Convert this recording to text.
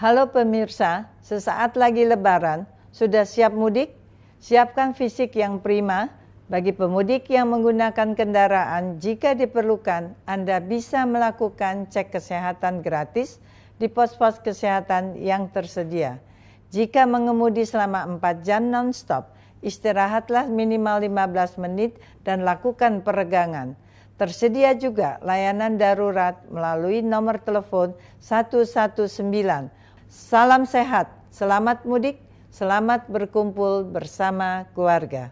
Halo pemirsa, sesaat lagi lebaran, sudah siap mudik? Siapkan fisik yang prima. Bagi pemudik yang menggunakan kendaraan, jika diperlukan, Anda bisa melakukan cek kesehatan gratis di pos-pos kesehatan yang tersedia. Jika mengemudi selama 4 jam non-stop, istirahatlah minimal 15 menit dan lakukan peregangan. Tersedia juga layanan darurat melalui nomor telepon 119 Salam sehat, selamat mudik, selamat berkumpul bersama keluarga.